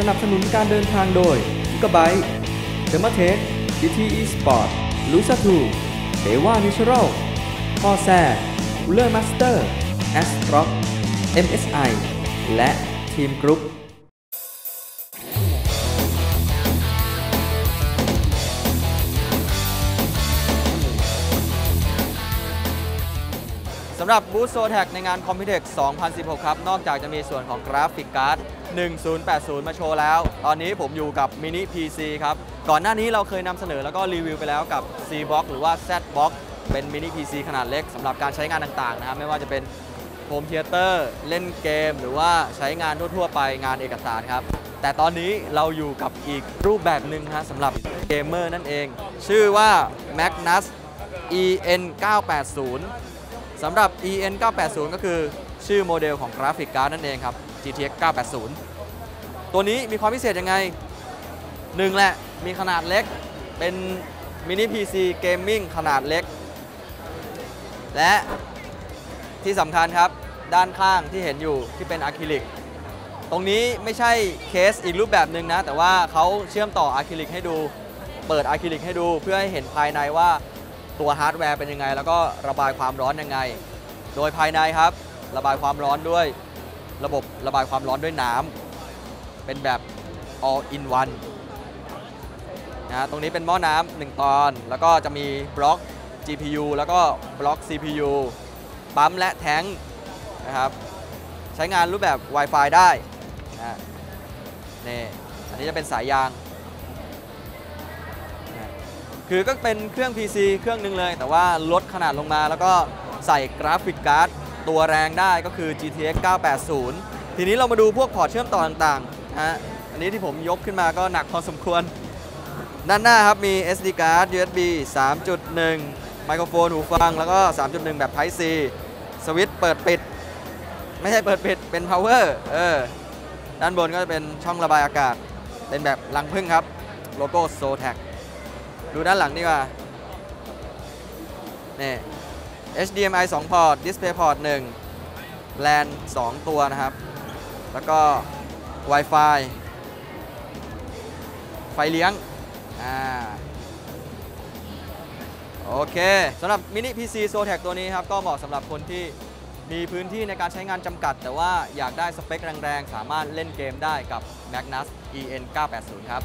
สนับสนุนการเดินทางโดย g i g a b y t e เ e r m a t e c GT Esport l u s a 2 e w a Natural คอแซ u l e r Master a s r o c k MSI และทีมกรุ๊ป สำหรับบูธโซแท็กในงาน Computex 2016 ครับ นอกจากจะมีส่วนของกราฟิกการ์ด 1080 มาโชว์แล้ว ตอนนี้ผมอยู่กับมินิ PC ครับ ก่อนหน้านี้เราเคยนำเสนอแล้วก็รีวิวไปแล้วกับ C Box หรือว่า Z Box เป็นมินิ PC ขนาดเล็กสำหรับการใช้งานต่างๆนะครับไม่ว่าจะเป็น home theater เล่นเกม หรือว่าใช้งานทั่วๆไปงานเอกสารครับ แต่ตอนนี้เราอยู่กับอีกรูปแบบหนึ่งนะสำหรับเกมเมอร์นั่นเอง ชื่อว่า Magnus EN 980 สำหรับ EN 980 ก็คือชื่อโมเดลของกราฟิกการ์ดนั่นเองครับ GTX 980 ตัวนี้มีความพิเศษยังไงหนึ่งแหละมีขนาดเล็กเป็นมินิ PC gaming ขนาดเล็ก และที่สำคัญครับ ด้านข้างที่เห็นอยู่ที่เป็นอะคริลิกตรงนี้ไม่ใช่เคสอีกรูปแบบหนึ่งนะ แต่ว่าเขาเชื่อมต่ออะคริลิกให้ดู เปิดอะคริลิกให้ดูเพื่อให้เห็นภายในว่า ตัวฮาร์ดแวร์เป็นยังไง แล้วก็ระบายความร้อนยังไง โดยภายในครับ ระบายความร้อนด้วยระบบระบายความร้อนด้วยน้ำเป็นแบบ all in one นะตรงนี้เป็นหม้อน้ำหนึ่งตอน แล้วก็จะมีบล็อก GPU แล้วก็บล็อก CPU ปั๊มและแท้งนะครับใช้งานรูปแบบ Wi-Fi ได้นะนี่อันนี้จะเป็นสายยาง คือก็เป็นเครื่อง PC เครื่องหนึ่งเลย แต่ว่าลดขนาดลงมาแล้วก็ใส่กราฟิกการ์ดตัวแรงได้ก็คือ GTX 980 ทีนี้เรามาดูพวกพอร์ตเชื่อมต่อต่างๆนะฮะอันนี้ที่ผมยกขึ้นมาก็หนักพอสมควร ด้านหน้าครับมี SD card USB 3.1 ไมโครโฟนหูฟัง แล้วก็ 3.1 แบบ Type C สวิตช์เปิดปิด ไม่ใช่เปิดปิด เป็น power เออ ด้านบนก็จะเป็นช่องระบายอากาศ เป็นแบบรังพึ่งครับ โลโก้ s o t a c ดูด้านหลังดีกว่านี่ HDMI 2 พอร์ต Display port 1 LAN 2 ตัวนะครับ แล้วก็ Wi-Fi ไฟเลี้ยง อ่า โอเคสำหรับมินิ PC s o t a c ตัวนี้ครับ ก็เหมาะสำหรับคนที่มีพื้นที่ในการใช้งานจำกัด แต่ว่าอยากได้สเปคแรง ๆ สามารถเล่นเกมได้กับ Magnus EN 980 ครับ